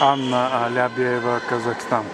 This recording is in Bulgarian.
Анна Алябиева, Казахстан.